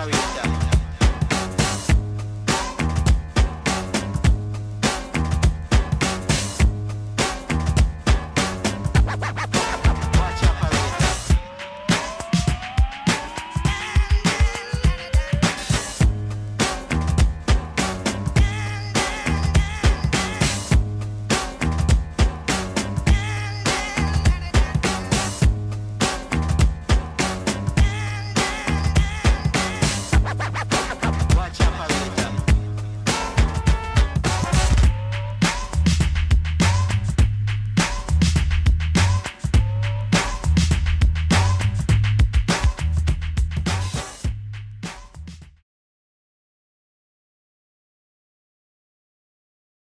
Fabián.